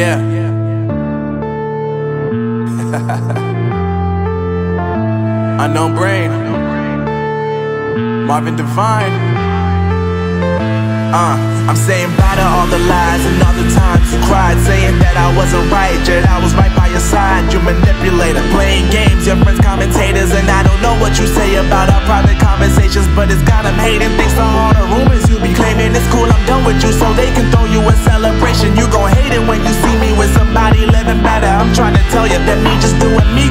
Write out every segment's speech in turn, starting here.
Yeah. Unknown brain. Marvin Divine. Uh, I'm saying bye to all the lies and all the times you cried, saying that I wasn't right, yet I was right by your side. You manipulator, playing games, your friends commentators, and I don't know what you say about our private conversations, but it's got them hating. Thanks with you, so they can throw you a celebration. You gon' hate it when you see me with somebody living better. I'm trying to tell you that me just doing me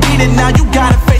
beat it, now you gotta